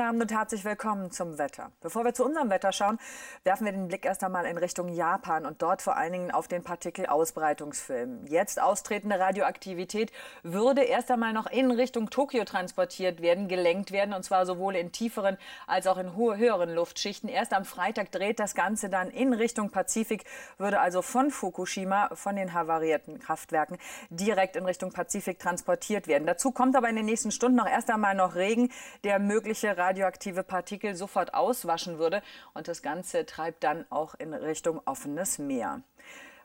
guten Abend und herzlich willkommen zum Wetter. Bevor wir zu unserem Wetter schauen, werfen wir den Blick erst einmal in Richtung Japan und dort vor allen Dingen auf den Partikelausbreitungsfilm. Jetzt austretende Radioaktivität würde erst einmal noch in Richtung Tokio transportiert werden, gelenkt werden und zwar sowohl in tieferen als auch in höheren Luftschichten. Erst am Freitag dreht das Ganze dann in Richtung Pazifik, würde also von Fukushima, von den havarierten Kraftwerken direkt in Richtung Pazifik transportiert werden. Dazu kommt aber in den nächsten Stunden noch erst einmal noch Regen der mögliche radioaktive Partikel sofort auswaschen würde. Und das Ganze treibt dann auch in Richtung offenes Meer.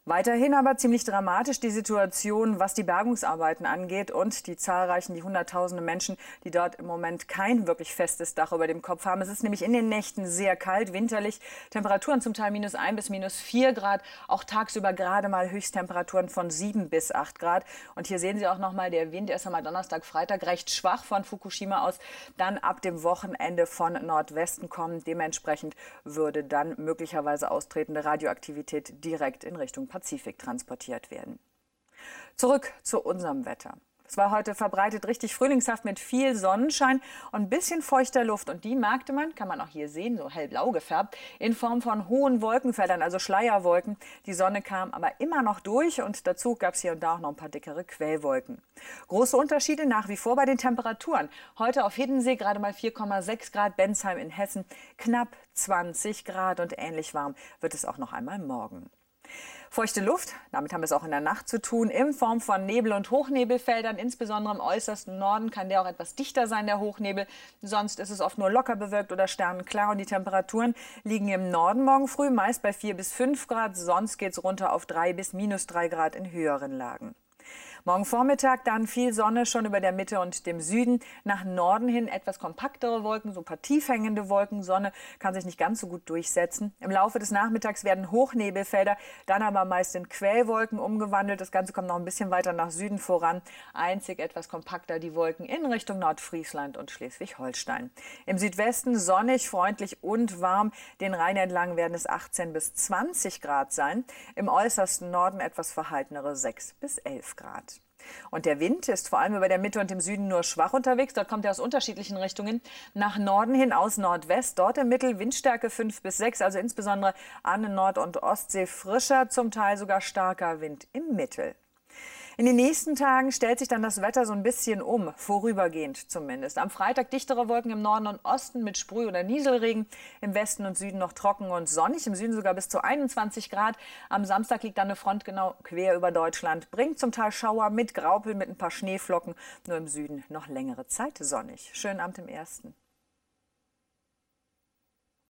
Weiterhin aber ziemlich dramatisch die Situation, was die Bergungsarbeiten angeht und die zahlreichen, die hunderttausende Menschen, die dort im Moment kein wirklich festes Dach über dem Kopf haben. Es ist nämlich in den Nächten sehr kalt, winterlich, Temperaturen zum Teil minus ein bis minus vier Grad, auch tagsüber gerade mal Höchsttemperaturen von sieben bis acht Grad. Und hier sehen Sie auch nochmal, der Wind erst einmal Donnerstag, Freitag recht schwach von Fukushima aus, dann ab dem Wochenende von Nordwesten kommen. Dementsprechend würde dann möglicherweise austretende Radioaktivität direkt in Richtung Pazifik transportiert werden. Zurück zu unserem Wetter. Es war heute verbreitet richtig frühlingshaft mit viel Sonnenschein und ein bisschen feuchter Luft. Und die merkte man, kann man auch hier sehen, so hellblau gefärbt, in Form von hohen Wolkenfeldern, also Schleierwolken. Die Sonne kam aber immer noch durch und dazu gab es hier und da auch noch ein paar dickere Quellwolken. Große Unterschiede nach wie vor bei den Temperaturen. Heute auf Hiddensee gerade mal 4,6 Grad, Bensheim in Hessen knapp 20 Grad und ähnlich warm wird es auch noch einmal morgen. Feuchte Luft, damit haben wir es auch in der Nacht zu tun, in Form von Nebel- und Hochnebelfeldern. Insbesondere im äußersten Norden kann der auch etwas dichter sein, der Hochnebel. Sonst ist es oft nur locker bewölkt oder sternenklar. Und die Temperaturen liegen im Norden morgen früh meist bei 4 bis 5 Grad. Sonst geht es runter auf 3 bis minus 3 Grad in höheren Lagen. Morgen Vormittag dann viel Sonne schon über der Mitte und dem Süden. Nach Norden hin etwas kompaktere Wolken, so ein paar tief hängende Wolken. Sonne kann sich nicht ganz so gut durchsetzen. Im Laufe des Nachmittags werden Hochnebelfelder, dann aber meist in Quellwolken umgewandelt. Das Ganze kommt noch ein bisschen weiter nach Süden voran. Einzig etwas kompakter die Wolken in Richtung Nordfriesland und Schleswig-Holstein. Im Südwesten sonnig, freundlich und warm. Den Rhein entlang werden es 18 bis 20 Grad sein. Im äußersten Norden etwas verhaltenere 6 bis 11 Grad. Und der Wind ist vor allem über der Mitte und im Süden nur schwach unterwegs. Dort kommt er aus unterschiedlichen Richtungen. Nach Norden hin aus Nordwest. Dort im Mittel Windstärke 5 bis 6, also insbesondere an Nord- und Ostsee frischer, zum Teil sogar starker Wind im Mittel. In den nächsten Tagen stellt sich dann das Wetter so ein bisschen um, vorübergehend zumindest. Am Freitag dichtere Wolken im Norden und Osten mit Sprüh- oder Nieselregen, im Westen und Süden noch trocken und sonnig, im Süden sogar bis zu 21 Grad. Am Samstag liegt dann eine Front genau quer über Deutschland, bringt zum Teil Schauer mit Graupel, mit ein paar Schneeflocken, nur im Süden noch längere Zeit sonnig. Schönen Abend im Ersten.